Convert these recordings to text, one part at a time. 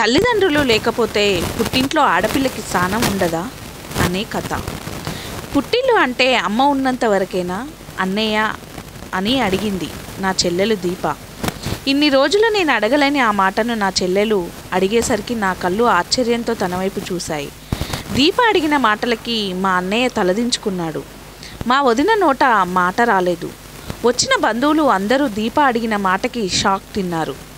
తల్లిదండ్రులు లేకపోతే పుట్టింట్లో ఆడపిల్లకి స్థానం ఉండదా? అనే కథ. పుట్టిల్లు అంటే అమ్మ ఉన్నంత వరకేనా? అన్నయ్య అని అడిగింది నా చెల్లెలు దీప. ఇన్ని రోజులు నేను అడగలేని ఆ మాటను నా చెల్లెలు అడిగేసరికి నా కళ్ళు ఆశ్చర్యంతో తన వైపు చూశాయి. దీప అడిగిన మాటలకి మా అన్నయ్య తలదించుకున్నాడు. మా వదిన నోట మాట రాలేదు. వచ్చిన బంధువులు అందరూ దీప అడిగిన మాటకి షాక్ తిన్నారు.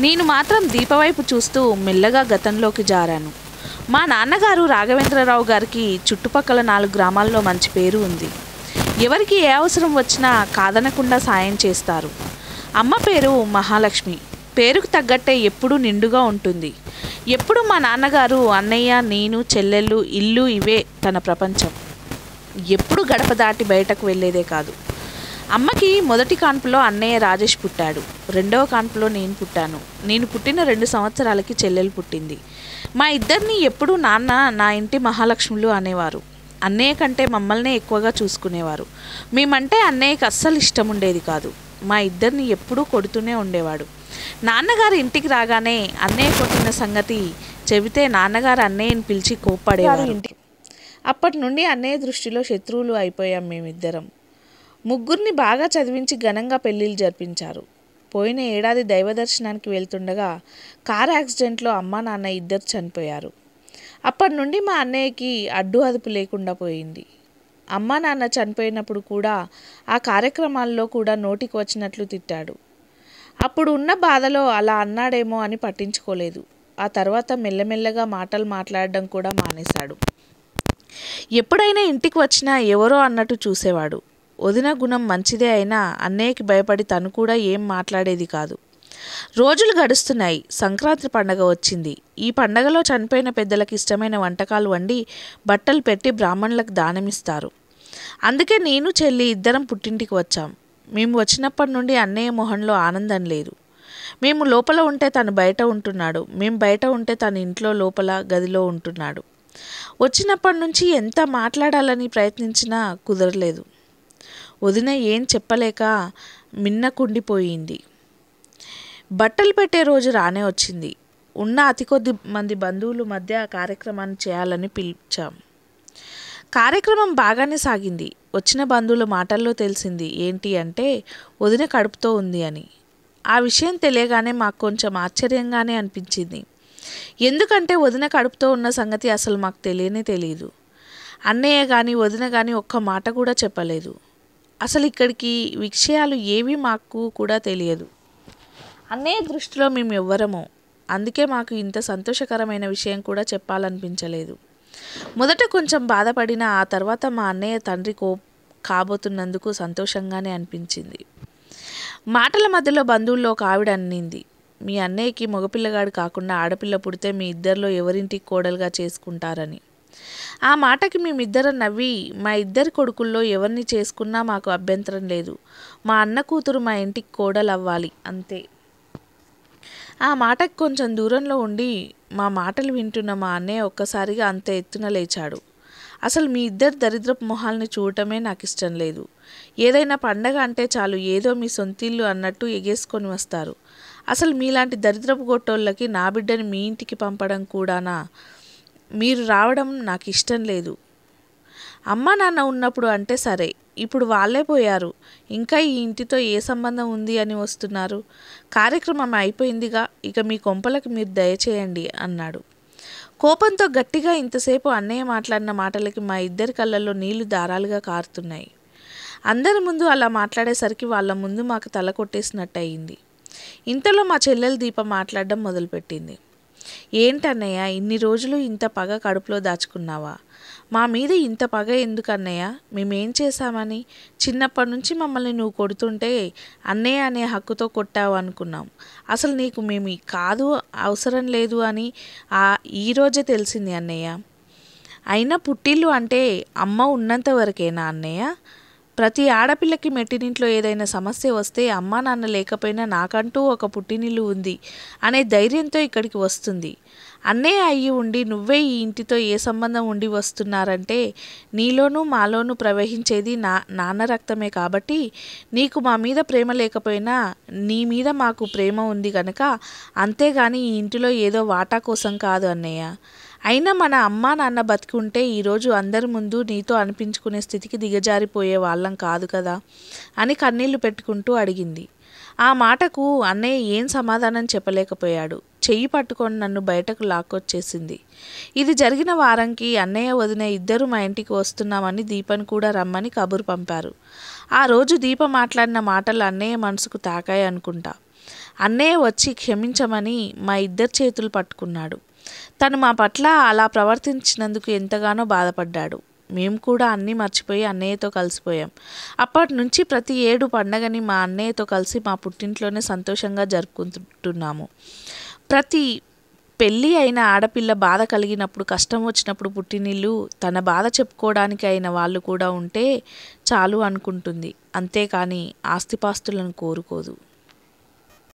నేను మాత్రం దీపవైపు చూస్తూ మెల్లగా గతంలోకి జారాను. మా నాన్నగారు రాఘవేంద్రరావు గారికి చుట్టుపక్కల నాలుగు గ్రామాల్లో మంచి పేరు ఉంది. ఎవరికి ఏ అవసరం వచ్చినా కాదనకుండా సాయం చేస్తారు. అమ్మ పేరు మహాలక్ష్మి. పేరుకు తగ్గట్టే ఎప్పుడూ నిండుగా ఉంటుంది. ఎప్పుడు మా నాన్నగారు అన్నయ్య నేను చెల్లెళ్ళు ఇల్లు ఇవే తన ప్రపంచం. ఎప్పుడు గడప దాటి బయటకు వెళ్ళేదే కాదు. అమ్మకి మొదటి కాన్పులో అన్నయ్య రాజేష్ పుట్టాడు. రెండవ కాన్పులో నేను పుట్టాను. నేను పుట్టిన రెండు సంవత్సరాలకి చెల్లెలు పుట్టింది. మా ఇద్దరిని ఎప్పుడూ నాన్న నా ఇంటి మహాలక్ష్ములు అనేవారు. అన్నయ్య కంటే మమ్మల్నే ఎక్కువగా చూసుకునేవారు. మేమంటే అన్నయ్యకి అస్సలు ఇష్టం ఉండేది కాదు. మా ఇద్దరిని ఎప్పుడూ కొడుతూనే ఉండేవాడు. నాన్నగారు ఇంటికి రాగానే అన్నయ్య కొట్టిన సంగతి చెబితే నాన్నగారు అన్నయ్యని పిలిచి కోప్పడేవారు. ఇంటి అప్పటి నుండి అన్నయ్య దృష్టిలో శత్రువులు అయిపోయాం మేమిద్దరం. ముగ్గురిని బాగా చదివించి ఘనంగా పెళ్ళిళ్ళు జరిపించారు. పోయిన ఏడాది దైవ దర్శనానికి వెళ్తుండగా కార్ యాక్సిడెంట్లో అమ్మా నాన్న ఇద్దరు చనిపోయారు. అప్పటి నుండి మా అన్నయ్యకి అడ్డు అదుపు లేకుండా పోయింది. అమ్మా నాన్న చనిపోయినప్పుడు కూడా ఆ కార్యక్రమాల్లో కూడా నోటికి వచ్చినట్లు తిట్టాడు. అప్పుడు ఉన్న బాధలో అలా అన్నాడేమో అని పట్టించుకోలేదు. ఆ తర్వాత మెల్లమెల్లగా మాటలు మాట్లాడడం కూడా మానేశాడు. ఎప్పుడైనా ఇంటికి వచ్చినా ఎవరో అన్నట్టు చూసేవాడు. వదిన గుణం మంచిదే అయినా అన్నయ్యకి భయపడి తను కూడా ఏం మాట్లాడేది కాదు. రోజులు గడుస్తున్నాయి. సంక్రాంతి పండగ వచ్చింది. ఈ పండగలో చనిపోయిన పెద్దలకు ఇష్టమైన వంటకాలు వండి బట్టలు పెట్టి బ్రాహ్మణులకు దానమిస్తారు. అందుకే నేను చెల్లి ఇద్దరం పుట్టింటికి వచ్చాం. మేము వచ్చినప్పటి నుండి అన్నయ్య మొహంలో ఆనందం లేదు. మేము లోపల ఉంటే తను బయట ఉంటున్నాడు. మేము బయట ఉంటే తను ఇంట్లో లోపల గదిలో ఉంటున్నాడు. వచ్చినప్పటి నుంచి ఎంత మాట్లాడాలని ప్రయత్నించినా కుదరలేదు. వదిన ఏం చెప్పలేక మిన్నకుండిపోయింది బట్టలు పెట్టే రోజు రానే వచ్చింది. ఉన్న అతి కొద్ది మంది బంధువుల మధ్య కార్యక్రమాన్ని చేయాలని పిలిచాం. కార్యక్రమం బాగానే సాగింది. వచ్చిన బంధువుల మాటల్లో తెలిసింది ఏంటి అంటే వదిన కడుపుతో ఉంది అని. ఆ విషయం తెలియగానే మాకు కొంచెం ఆశ్చర్యంగానే అనిపించింది. ఎందుకంటే వదిన కడుపుతో ఉన్న సంగతి అసలు మాకు తెలియనే తెలియదు అన్నయ్య కానీ వదిన కానీ ఒక్క మాట కూడా చెప్పలేదు. అసలు ఇక్కడికి విషయాలు ఏవి మాకు కూడా తెలియదు. అన్నయ్య దృష్టిలో మేము ఎవ్వరమో. అందుకే మాకు ఇంత సంతోషకరమైన విషయం కూడా చెప్పాలనిపించలేదు. మొదట కొంచెం బాధపడిన ఆ తర్వాత మా అన్నయ్య తండ్రి కో కాబోతున్నందుకు సంతోషంగానే అనిపించింది. మాటల మధ్యలో బంధువుల్లో ఒక ఆవిడ అన్నింది. మీ అన్నయ్యకి మగపిల్లగాడు కాకుండా ఆడపిల్ల పుడితే మీ ఇద్దరిలో ఎవరింటికి కోడలుగా చేసుకుంటారని. ఆ మాటకి మేమిద్దరం నవ్వి మా ఇద్దరి కొడుకుల్లో ఎవరిని చేసుకున్నా మాకు అభ్యంతరం లేదు. మా అన్న కూతురు మా ఇంటికి కోడలు అవ్వాలి అంతే. ఆ మాటకి కొంచెం దూరంలో ఉండి మా మాటలు వింటున్న మా అన్నయ్య ఒక్కసారిగా అంత ఎత్తున లేచాడు. అసలు మీ ఇద్దరు దరిద్రపు మొహాల్ని చూడటమే నాకు ఇష్టం లేదు. ఏదైనా పండగ అంటే చాలు ఏదో మీ సొంతిల్లు అన్నట్టు ఎగేసుకొని వస్తారు. అసలు మీలాంటి దరిద్రపు గొట్టోళ్ళకి నా బిడ్డని మీ ఇంటికి పంపడం కూడానా? మీరు రావడం నాకు ఇష్టం లేదు. అమ్మ నాన్న ఉన్నప్పుడు అంటే సరే ఇప్పుడు వాళ్ళే పోయారు. ఇంకా ఈ ఇంటితో ఏ సంబంధం ఉంది అని వస్తున్నారు. కార్యక్రమం అయిపోయిందిగా ఇక మీ కొంపలకు మీరు దయచేయండి అన్నాడు. కోపంతో గట్టిగా ఇంతసేపు అన్నయ్య మాట్లాడిన మాటలకి మా ఇద్దరి కళ్ళల్లో నీళ్ళు దారాలుగా కారుతున్నాయి. అందరి ముందు అలా మాట్లాడేసరికి వాళ్ళ ముందు మాకు తల కొట్టేసినట్టు అయింది ఇంతలో మా చెల్లెలు దీప మాట్లాడడం మొదలుపెట్టింది. ఏంటన్నయ్య ఇన్ని రోజులు ఇంత పగ కడుపులో దాచుకున్నావా? మా మీద ఇంత పగ ఎందుకు అన్నయ్య మేమేం చేశామని? చిన్నప్పటి నుంచి మమ్మల్ని నువ్వు కొడుతుంటే అన్నయ్య అనే హక్కుతో కొట్టావు అనుకున్నాం. అసలు నీకు మేము కాదు అవసరం లేదు అని ఆ ఈరోజే తెలిసింది అన్నయ్య. అయినా పుట్టిల్లు అంటే అమ్మ ఉన్నంత వరకేనా అన్నయ్య? ప్రతి ఆడపిల్లకి మెట్టినింట్లో ఏదైనా సమస్య వస్తే అమ్మా నాన్న లేకపోయినా నాకంటూ ఒక పుట్టినిల్లు ఉంది అనే ధైర్యంతో ఇక్కడికి వస్తుంది. అన్నే అయ్యి ఉండి నువ్వే ఈ ఇంటితో ఏ సంబంధం ఉండి వస్తున్నారంటే నీలోనూ మాలోనూ ప్రవహించేది నా నాన్న రక్తమే కాబట్టి నీకు మా మీద ప్రేమ లేకపోయినా నీ మీద మాకు ప్రేమ ఉంది కనుక అంతేగాని ఈ ఇంటిలో ఏదో వాటా కోసం కాదు అన్నయ్య. అయినా మన అమ్మా నాన్న బతికుంటే ఈరోజు అందరి ముందు నీతో అనిపించుకునే స్థితికి దిగజారిపోయే వాళ్ళం కాదు కదా అని కన్నీళ్ళు పెట్టుకుంటూ అడిగింది. ఆ మాటకు అన్నయ్య ఏం సమాధానం చెప్పలేకపోయాడు. చెయ్యి పట్టుకొని నన్ను బయటకు లాక్కొచ్చేసింది. ఇది జరిగిన వారంకి అన్నయ్య వదిన ఇద్దరు మా ఇంటికి వస్తున్నామని దీపని కూడా రమ్మని కబురు పంపారు. ఆ రోజు దీప మాట్లాడిన మాటలు అన్నయ్య మనసుకు తాకాయి అనుకుంటా అన్నయ్య వచ్చి క్షమించమని మా ఇద్దరు చేతులు పట్టుకున్నాడు. తను మా పట్ల అలా ప్రవర్తించినందుకు ఎంతగానో బాధపడ్డాడు. మేము కూడా అన్నీ మర్చిపోయి అన్నయ్యతో కలిసిపోయాం. అప్పటి నుంచి ప్రతి ఏడు పండగని మా అన్నయ్యతో కలిసి మా పుట్టింట్లోనే సంతోషంగా జరుపుకుంటున్నాము. ప్రతి పెళ్ళి అయిన ఆడపిల్ల బాధ కలిగినప్పుడు కష్టం వచ్చినప్పుడు పుట్టినిల్లు తన బాధ చెప్పుకోవడానికి అయిన వాళ్ళు కూడా ఉంటే చాలు అనుకుంటుంది. అంతేకాని ఆస్తిపాస్తులను కోరుకోదు.